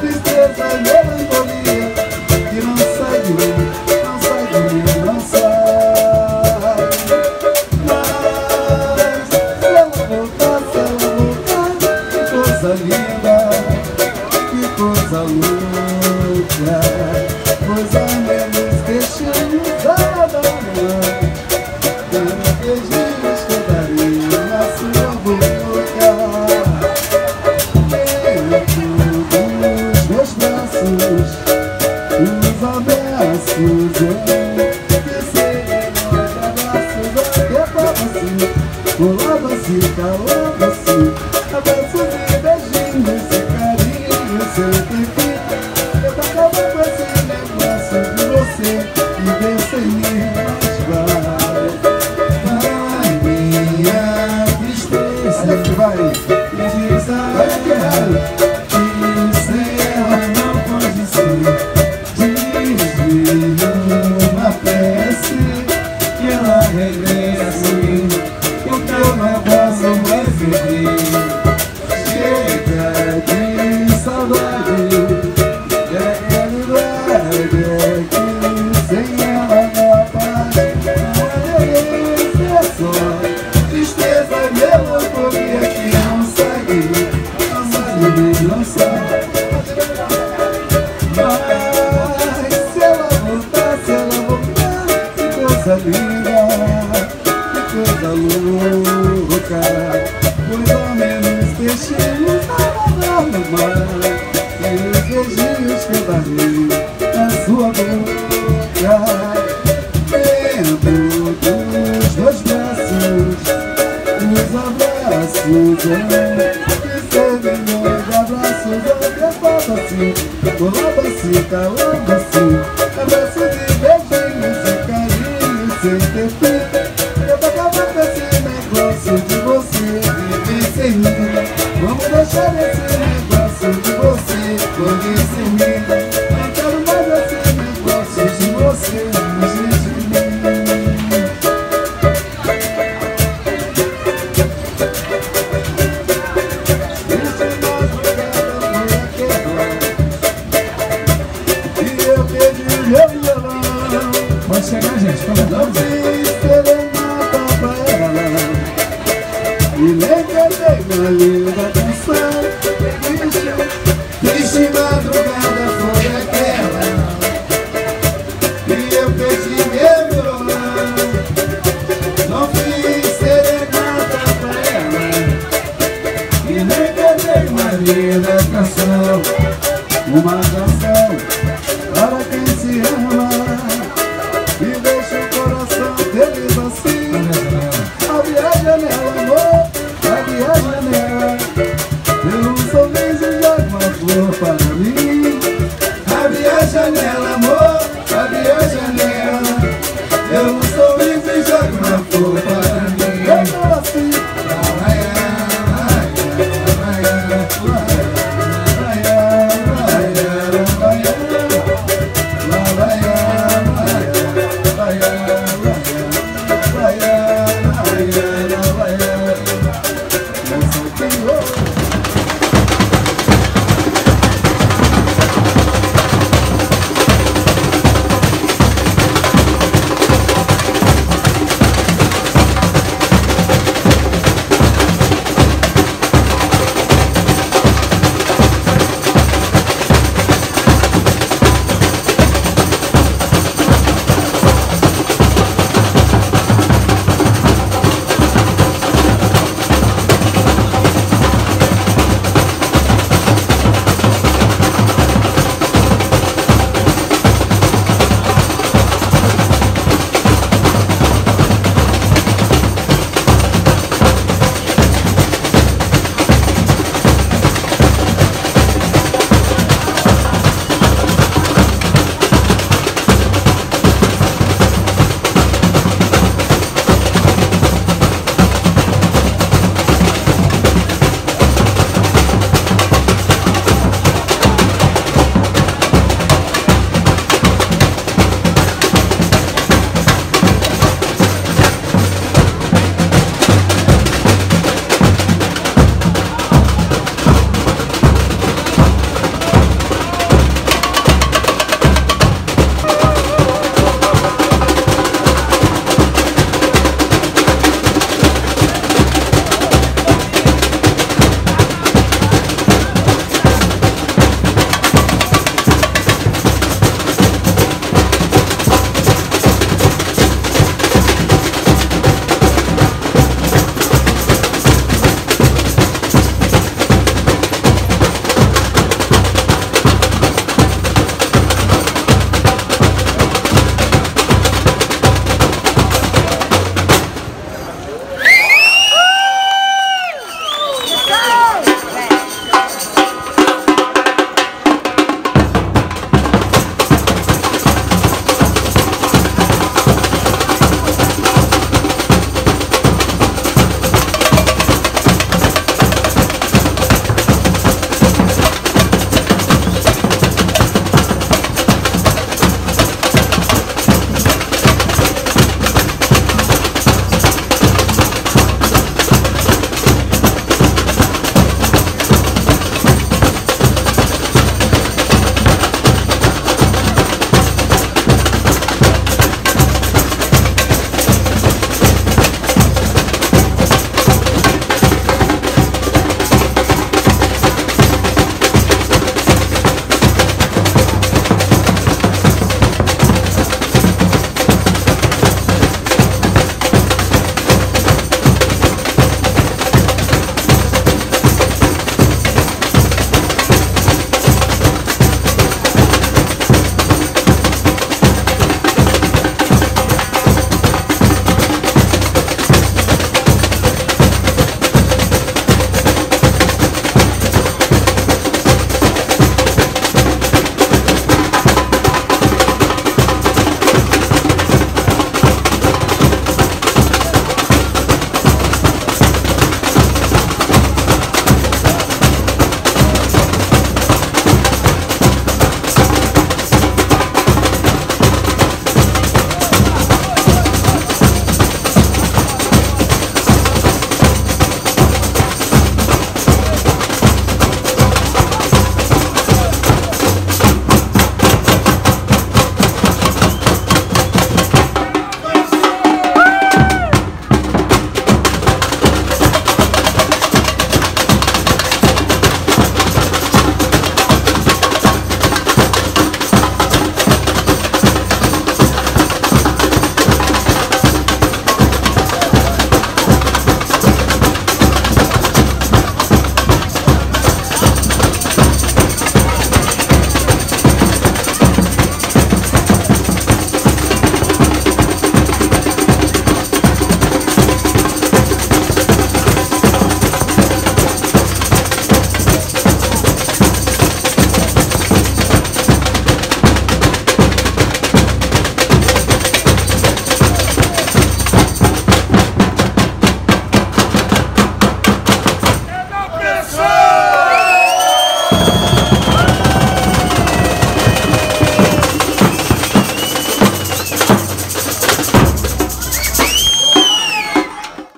tristeza, melancolia que não sai de mim, não sai de mim, não sai. Mas se ela voltar, se ela voltar Que coisa linda, que coisa louca Coisa melhor Os abraços Colava-se, colava-se, calava-se Abraços e beijinhos esse carinho Seu tempinho Eu acabava com esse negócio de você boca. Os homens peixinhos a nadar no mar E os beijinhos que eu darei na sua boca. Dentro dos dois braços Os abraços Recebem meus abraços Olha, fala assim. Colaba assim, calaba assim Abraço de beijinhos e carinho sem ter oferecer lembranças de você.